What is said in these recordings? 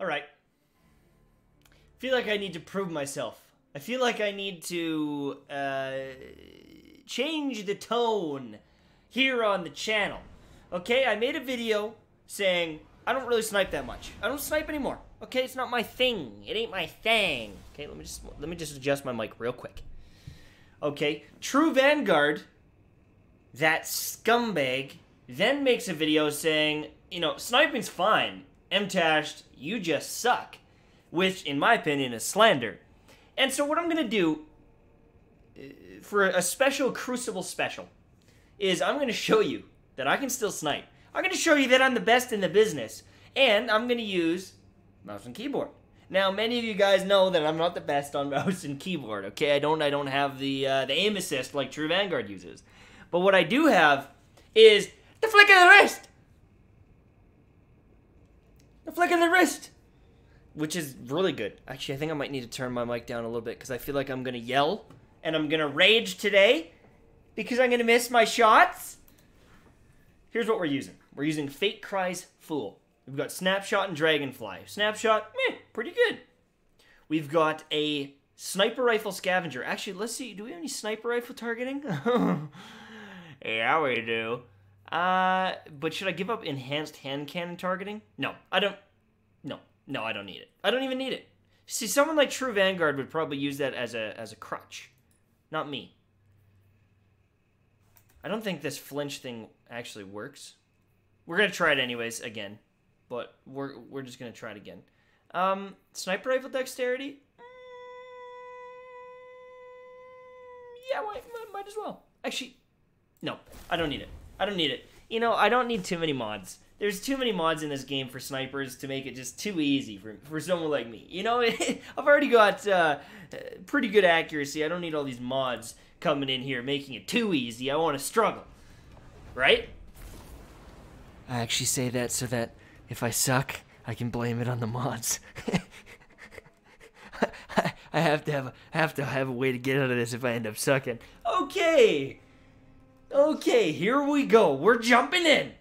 All right. I feel like I need to prove myself. I feel like I need to uh, change the tone here on the channel. Okay, I made a video saying I don't really snipe that much. I don't snipe anymore. Okay, it's not my thing. It ain't my thing. Okay, let me just let me just adjust my mic real quick. Okay, True Vanguard, that scumbag, then makes a video saying, you know, sniping's fine. MTashed, you just suck. Which, in my opinion, is slander. And so, what I'm gonna do uh, for a special Crucible special is I'm gonna show you that I can still snipe. I'm gonna show you that I'm the best in the business, and I'm gonna use mouse and keyboard. Now, many of you guys know that I'm not the best on mouse and keyboard. Okay, I don't I don't have the uh, the aim assist like True Vanguard uses, but what I do have is the flick of the wrist. Flick of the wrist, which is really good. Actually, I think I might need to turn my mic down a little bit because I feel like I'm gonna yell and I'm gonna rage today because I'm gonna miss my shots. Here's what we're using. We're using Fate Cries Fool. We've got Snapshot and Dragonfly. Snapshot, meh, pretty good. We've got a Sniper Rifle Scavenger. Actually, let's see. Do we have any Sniper Rifle targeting? yeah, we do. Uh, but should I give up Enhanced Hand Cannon targeting? No, I don't. No, no, I don't need it. I don't even need it. See, someone like True Vanguard would probably use that as a as a crutch. Not me. I don't think this flinch thing actually works. We're gonna try it anyways again, but we're we're just gonna try it again. Um, sniper rifle dexterity. Mm, yeah, might, might as well. Actually, no, I don't need it. I don't need it. You know, I don't need too many mods. There's too many mods in this game for snipers to make it just too easy for, for someone like me. You know, I've already got uh, pretty good accuracy. I don't need all these mods coming in here making it too easy. I want to struggle. Right? I actually say that so that if I suck, I can blame it on the mods. I have to have a, have to have a way to get out of this if I end up sucking. Okay. Okay, here we go. We're jumping in.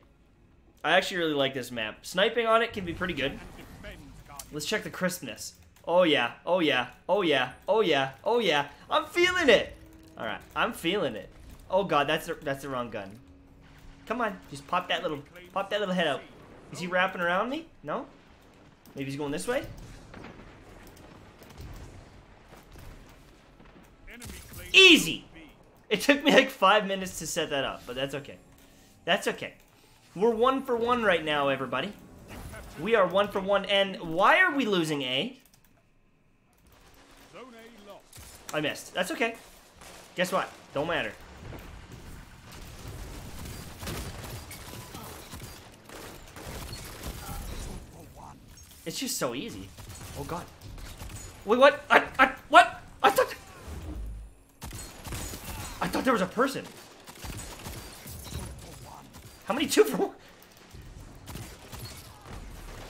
I actually really like this map. Sniping on it can be pretty good. Let's check the crispness. Oh yeah, oh yeah, oh yeah, oh yeah, oh yeah. I'm feeling it. All right, I'm feeling it. Oh god, that's the, that's the wrong gun. Come on, just pop that little pop that little head out. Is he wrapping around me? No? Maybe he's going this way? Easy! It took me like five minutes to set that up, but that's okay. That's okay. We're one for one right now, everybody. We are one for one, and why are we losing A? I missed. That's okay. Guess what? Don't matter. It's just so easy. Oh god. Wait, what? I, I, what? I thought... I thought there was a person. How many two for one?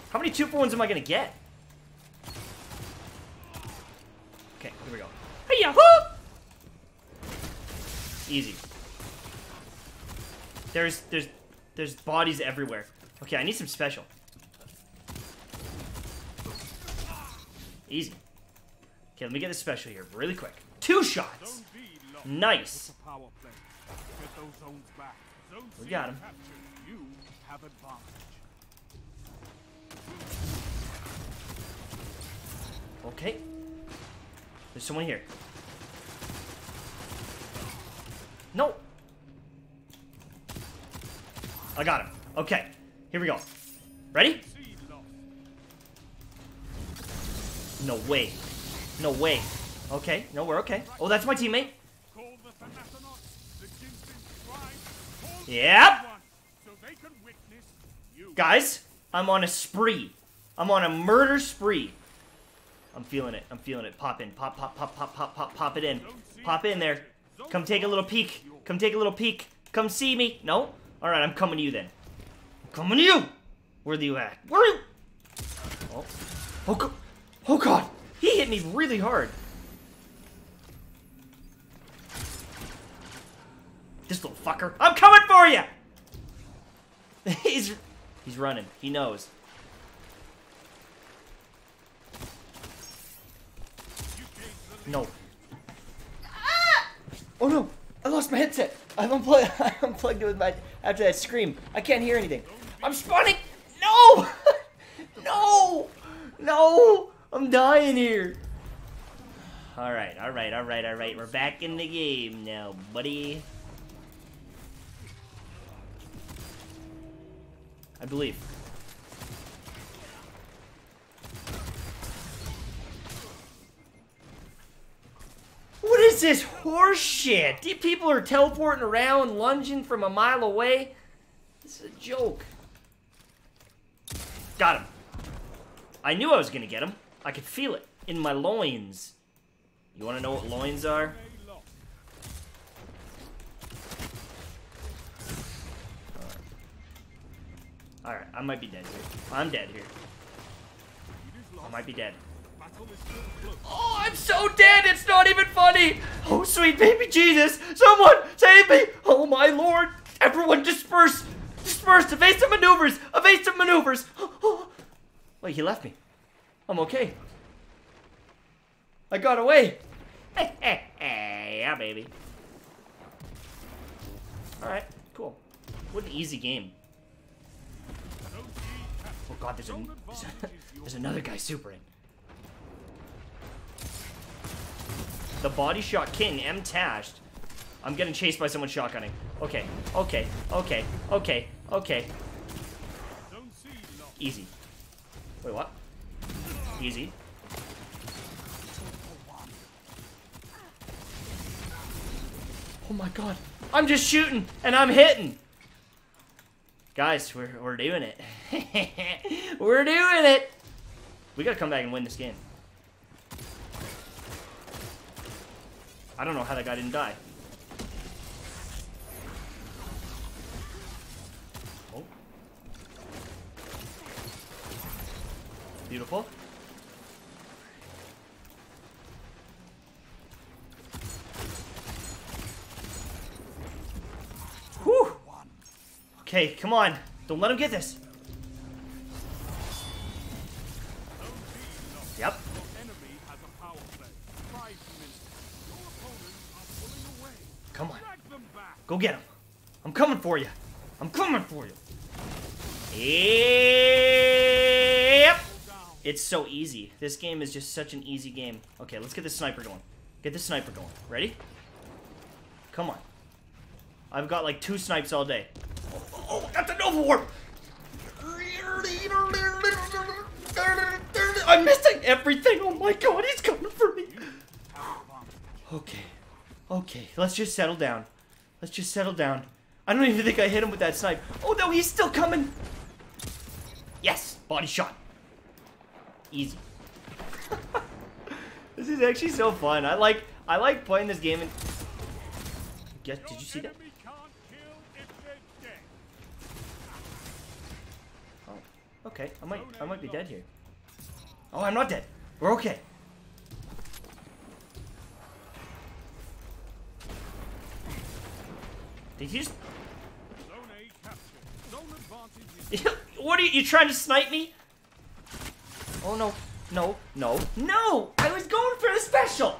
How many two for ones am I gonna get? Okay, here we go. Hey yahoo! Easy. There's there's there's bodies everywhere. Okay, I need some special. Easy. Okay, let me get this special here really quick. Two shots. Nice. We got him. Okay. There's someone here. No. I got him. Okay. Here we go. Ready? No way. No way. Okay. No, we're okay. Oh, that's my teammate. Yep. Guys, I'm on a spree. I'm on a murder spree. I'm feeling it. I'm feeling it. Pop in. Pop, pop, pop, pop, pop, pop, pop it in. Pop in there. Come take a little peek. Come take a little peek. Come see me. No? Alright, I'm coming to you then. I'm coming to you! Where are you at? Where are you? Oh. Oh, God. Oh, God. He hit me really hard. This little fucker. I'm coming for you! he's, he's running. He knows. No. Ah! Oh no! I lost my headset. I've unplugged. I unplugged it with my after that scream. I can't hear anything. I'm spawning. No! no! No! I'm dying here. All right, all right, all right, all right. We're back in the game now, buddy. I believe. What is this horseshit? These people are teleporting around, lunging from a mile away. This is a joke. Got him. I knew I was gonna get him. I could feel it in my loins. You wanna know what loins are? Alright, I might be dead here. I'm dead here. I might be dead. Oh, I'm so dead, it's not even funny! Oh, sweet baby Jesus! Someone save me! Oh, my lord! Everyone disperse! Disperse! Evasive maneuvers! Evasive maneuvers! Wait, he left me. I'm okay. I got away! yeah, baby. Alright, cool. What an easy game. Oh god, there's, a, there's, a, there's another guy supering. The body shot king, MTashed. I'm getting chased by someone shotgunning. Okay, okay, okay, okay, okay. Easy. Wait, what? Easy. Oh my god. I'm just shooting and I'm hitting. Guys, we're, we're doing it. we're doing it. We gotta come back and win this game. I don't know how that guy didn't die. Oh. Beautiful. Okay, come on. Don't let him get this. Yep. Come on. Go get him. I'm coming for you. I'm coming for you. Yep. It's so easy. This game is just such an easy game. Okay, let's get the sniper going. Get the sniper going. Ready? Come on. I've got like two snipes all day. Oh, that's Nova Warp! I'm missing everything! Oh my god, he's coming for me! Okay. Okay, let's just settle down. Let's just settle down. I don't even think I hit him with that snipe. Oh no, he's still coming! Yes! Body shot. Easy. this is actually so fun. I like I like playing this game and Guess, did you see that? Okay. I might I might be dead here. Oh, I'm not dead. We're okay. Did you just... what are you, you trying to snipe me? Oh no, no, no, no! I was going for the special!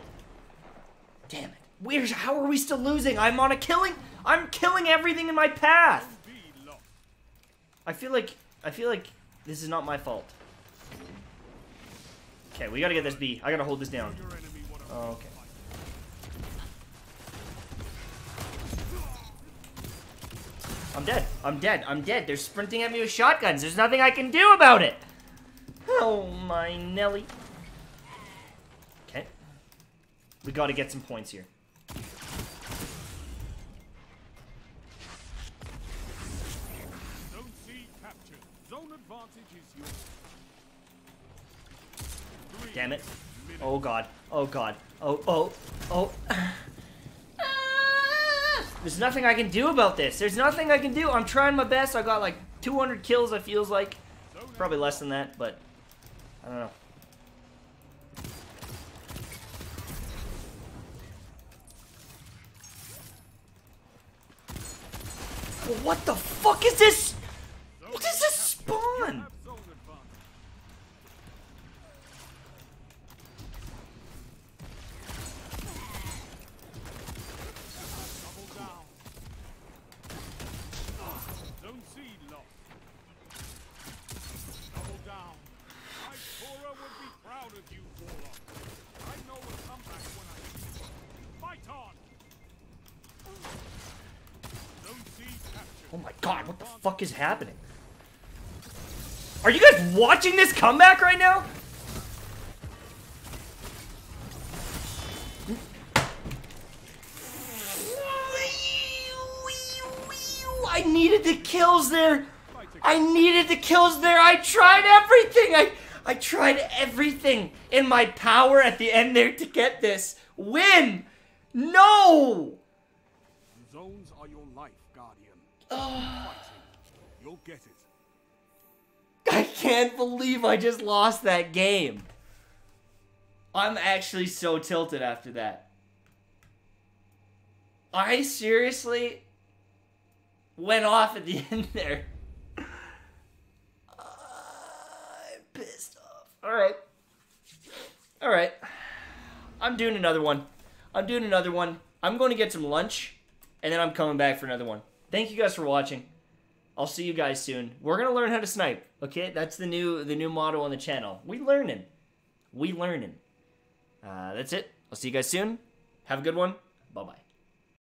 Damn it. Where's, how are we still losing? I'm on a killing, I'm killing everything in my path! I feel like, I feel like this is not my fault. Okay, we gotta get this B. I gotta hold this down. Okay. I'm dead. I'm dead. I'm dead. They're sprinting at me with shotguns. There's nothing I can do about it. Oh, my Nelly. Okay. We gotta get some points here. Damn it. Oh god. Oh god. Oh, oh, oh. There's nothing I can do about this. There's nothing I can do. I'm trying my best. I got like 200 kills, it feels like. Probably less than that, but I don't know. What the fuck is this? What is this spawn? You, Warlock. I know we'll come back when I see it. Fight on! Oh my god, what the fuck is happening? Are you guys watching this comeback right now? I needed the kills there. I needed the kills there. I tried everything. I I tried everything in my power at the end there to get this win. No. Zones are your life, Guardian. Ah. Fighting. You'll get it. I can't believe I just lost that game. I'm actually so tilted after that. I seriously went off at the end there. Pissed off. Alright. Alright. I'm doing another one. I'm doing another one. I'm going to get some lunch, and then I'm coming back for another one. Thank you guys for watching. I'll see you guys soon. We're gonna learn how to snipe. Okay, that's the new the new motto on the channel. We learning. We learning. Uh, that's it. I'll see you guys soon. Have a good one. Bye bye.